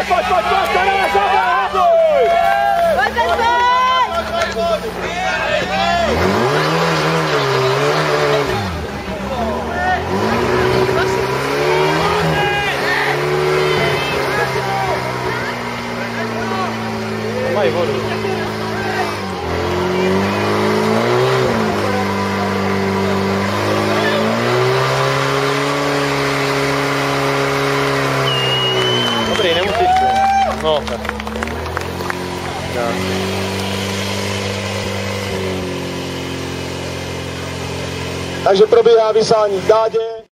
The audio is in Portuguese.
Vai, vai, vai, vai, vai vai vai Vai, vai, vai! Vai, vai, vai! Vai, Roro. Treinamos No, tak. Tak. Takže probíhá vysání dádě.